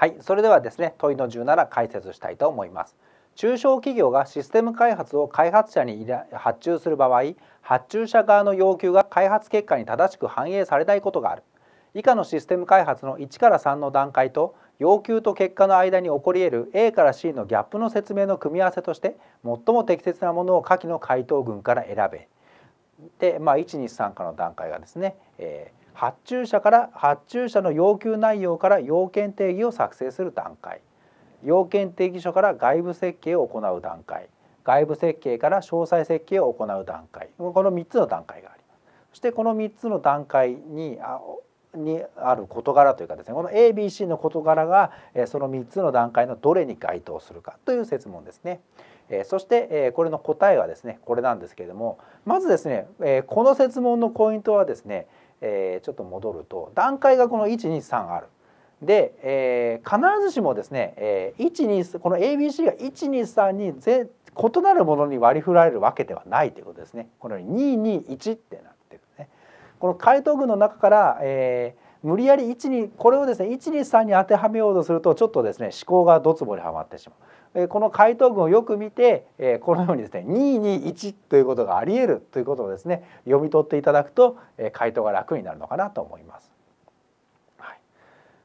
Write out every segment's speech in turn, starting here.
はいそれではですね問いの17解説したいと思います。中小企業がシステム開発を開発者に発注する場合発注者側の要求が開発結果に正しく反映されないことがある。以下のシステム開発の1から3の段階と要求と結果の間に起こり得る A から C のギャップの説明の組み合わせとして最も適切なものを下記の回答群から選べ。で、まあ、123かの段階がですね、えー、発注者から発注者の要求内容から要件定義を作成する段階要件定義書から外部設計を行う段階外部設計から詳細設計を行う段階この3つの段階があります。そしてこの3つの段階ににある事柄というかですねこの ABC の事柄がその3つの段階のどれに該当するかという説問ですね。そしてこれの答えはですねこれなんですけれどもまずですねこの説問のポイントはですねちょっと戻ると段階がこの123ある。で、えー、必ずしもですね、えー、1この ABC が123にぜ異なるものに割り振られるわけではないということですね。このように221ってなってるね。この回答群の中から、えー、無理やり12これをですね123に当てはめようとするとちょっとですね思考がドツボにはまってしまう。えー、この回答群をよく見て、えー、このようにですね221ということがあり得るということをですね読み取っていただくと、えー、回答が楽になるのかなと思います。はい、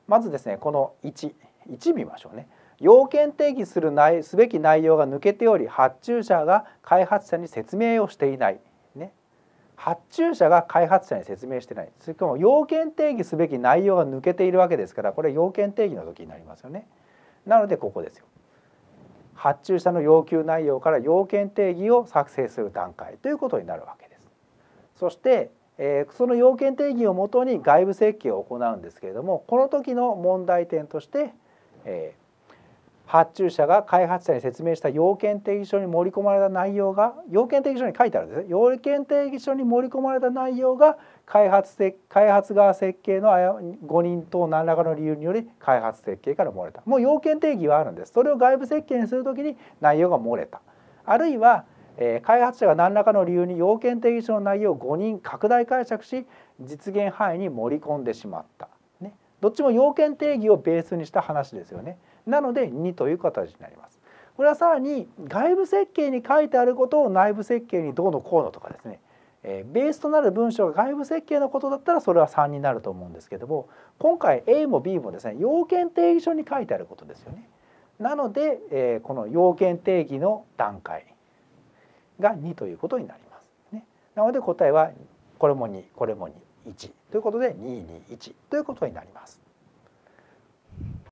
まずですねこの11見ましょうね。要件定義する内すべき内容が抜けており発注者が開発者に説明をしていない、発注者が開発者に説明してないそれも要件定義すべき内容が抜けているわけですからこれ要件定義の時になりますよね。なのでここですよ。発注者の要求内容から要件定義を作成する段階ということになるわけです。そして、えー、その要件定義をもとに外部設計を行うんですけれどもこの時の問題点として、えー、発注者が開発者に説明した要件定義書に盛り込まれた内容が要件定義書に書いてあるんですね。要件定義書に盛り込まれた内容が開発開発側設計の誤認等何らかの理由により開発設計から漏れた。もう要件定義はあるんです。それを外部設計にする時に内容が漏れた。あるいは、えー、開発者が何らかの理由に要件定義書の内容を誤認拡大解釈し実現範囲に盛り込んでしまった、どっちも要件定義をベースにした話ですよね。なので2という形になります。これはさらに外部設計に書いてあることを内部設計にどうのこうのとかですね、えー、ベースとなる文章が外部設計のことだったらそれは3になると思うんですけども今回 A も B もですね要件定義書に書いてあることですよね。なので、えー、この要件定義の段階が2ということになります。ね、なので答えはこれも2これも1ということで221ということになります。